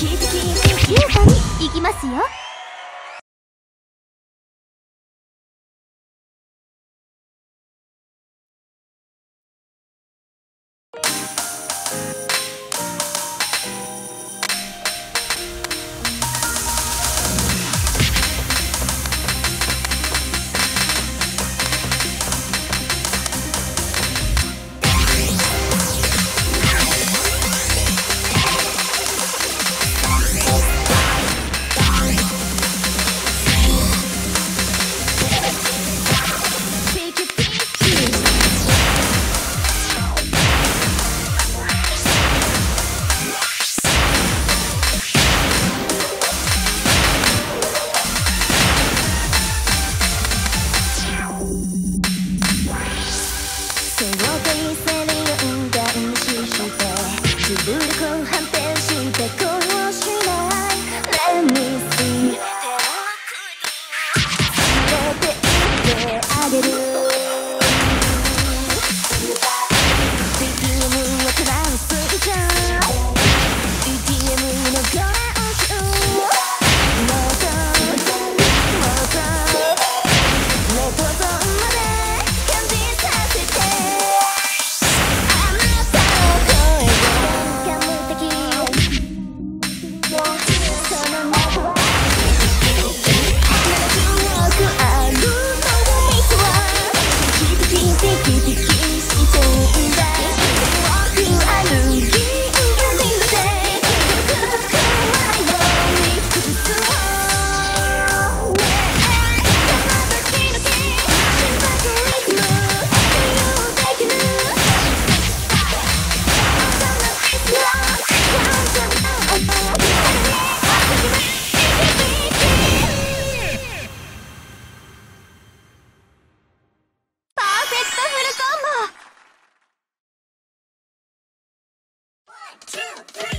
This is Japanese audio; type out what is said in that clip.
聞いて聞いて優雅に行きますよパーフェクトフルコンボ two, three. Yeah.